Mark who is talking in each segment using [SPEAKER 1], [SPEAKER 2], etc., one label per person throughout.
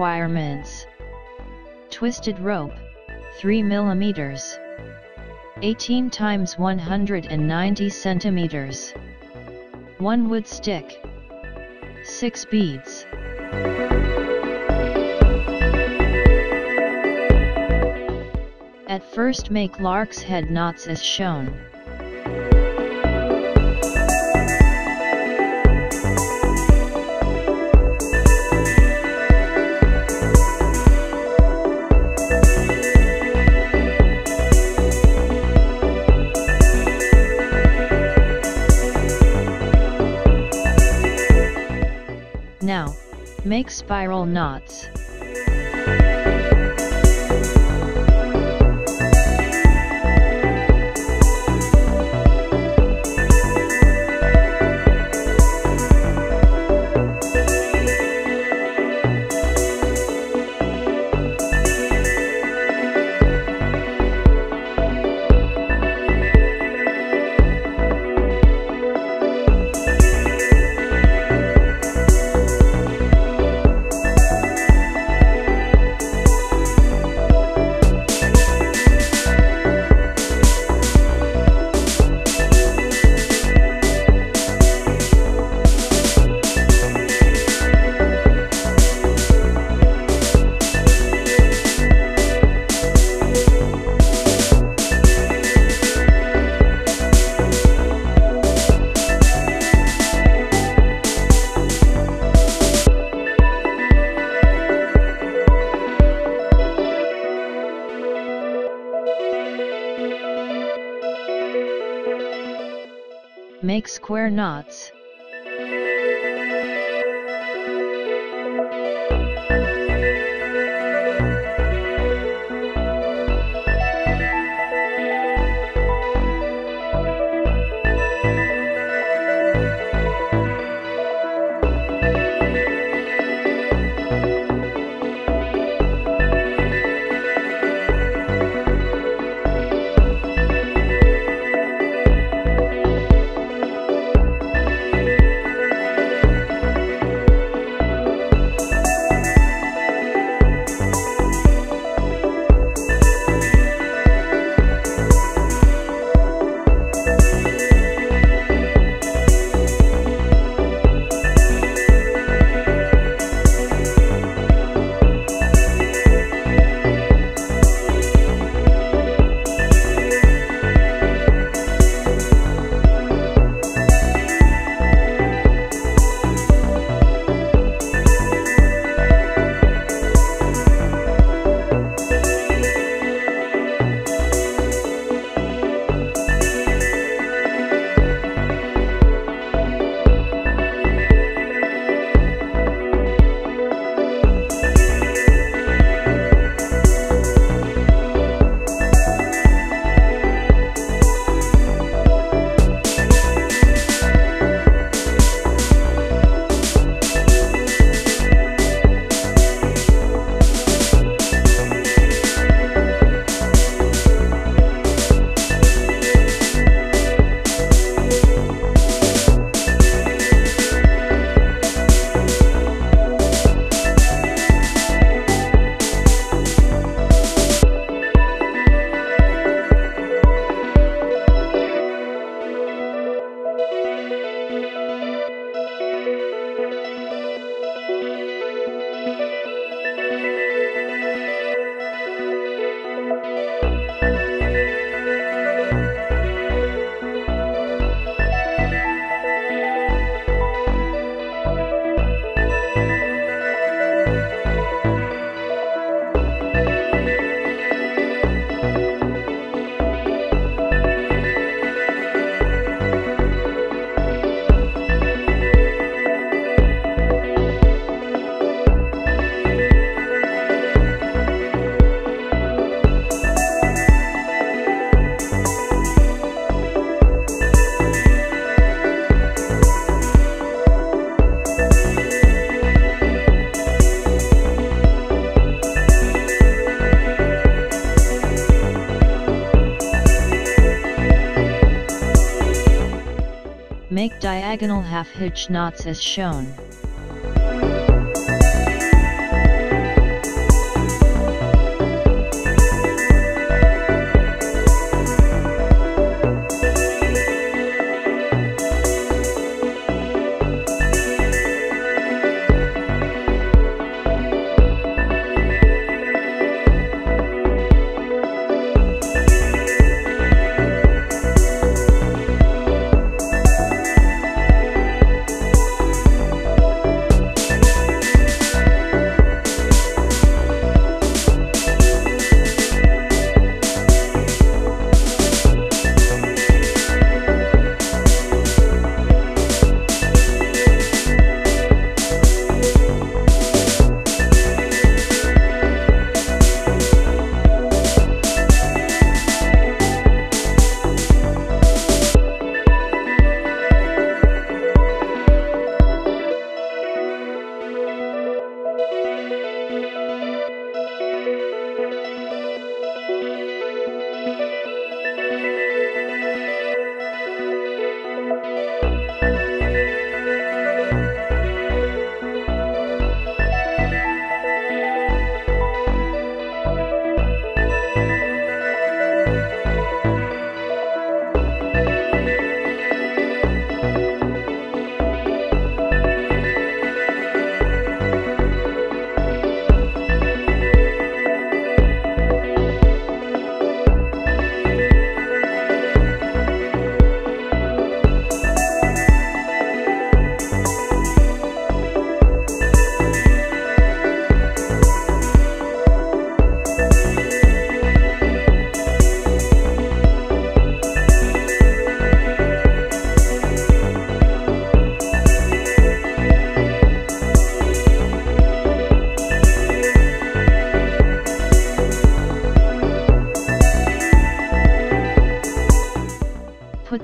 [SPEAKER 1] requirements. Twisted rope, 3 mm. 18 times 190 centimeters. 1 wood stick. 6 beads. At first make lark's head knots as shown. Spiral knots. Make square knots. Diagonal half hitch knots as shown.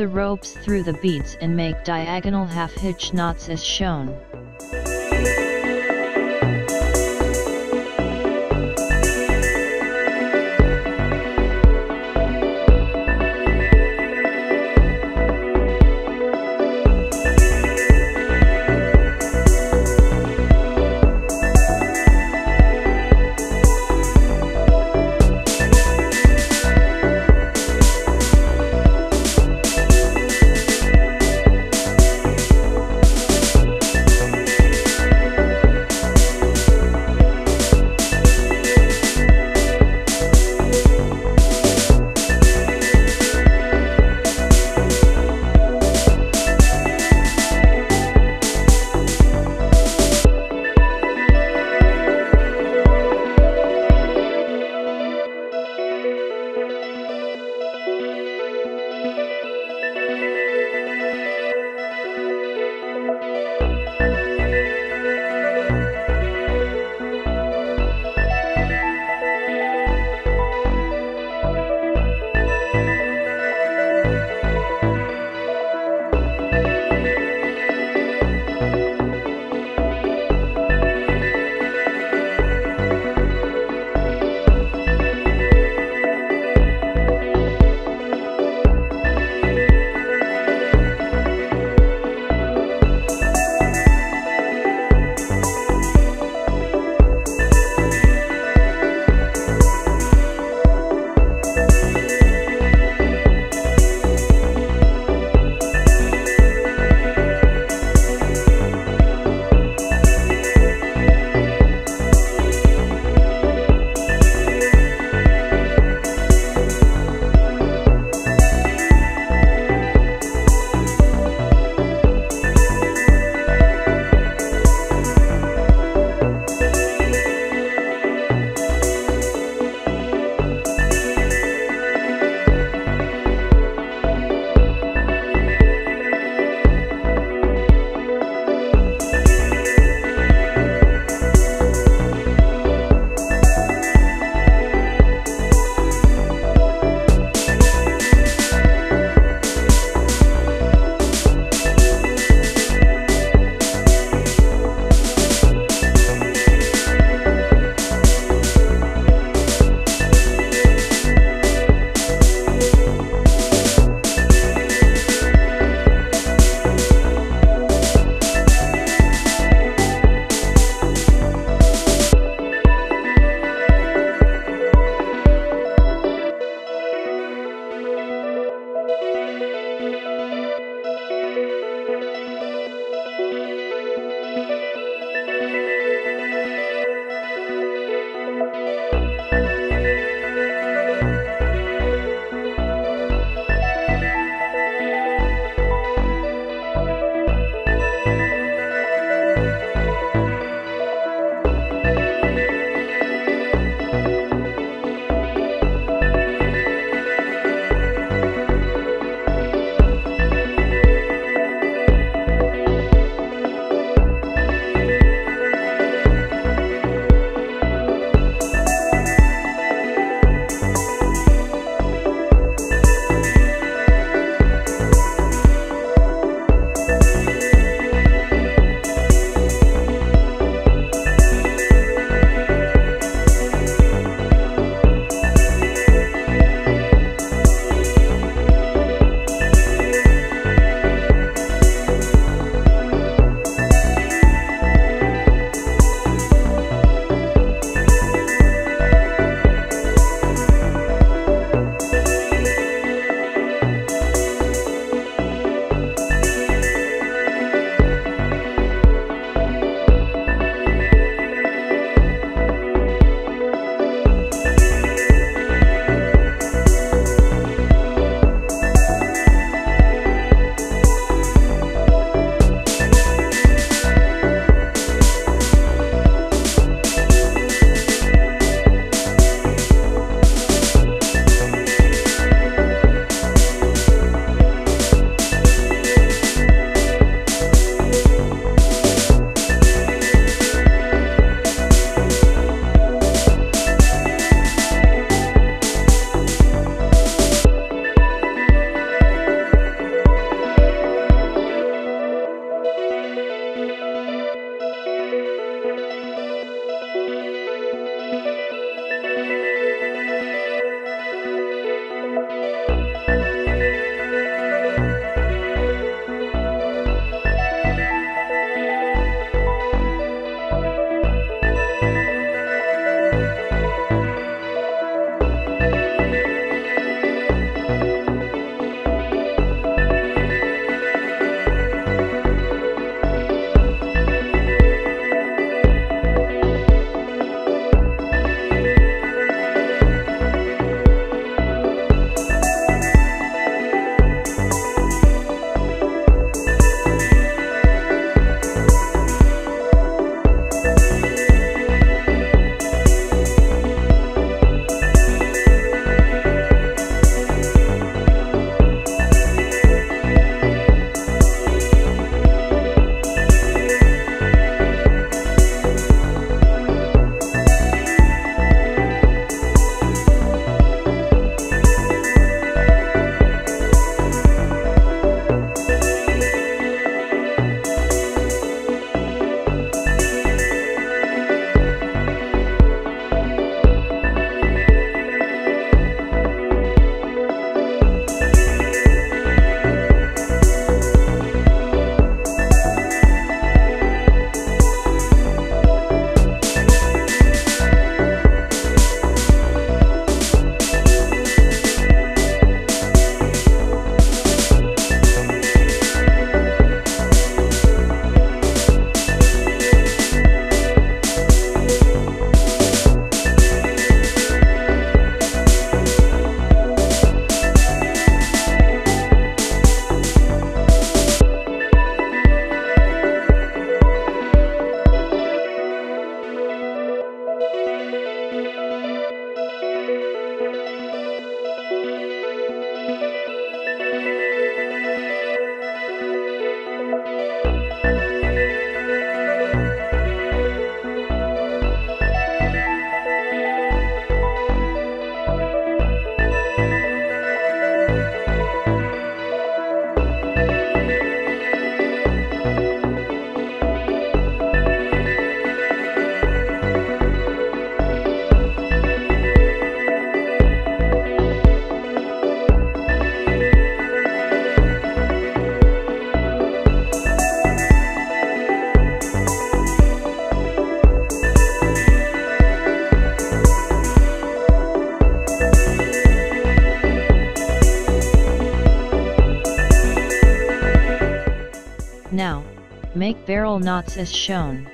[SPEAKER 1] The ropes through the beads and make diagonal half hitch knots as shown. Now, make barrel knots as shown.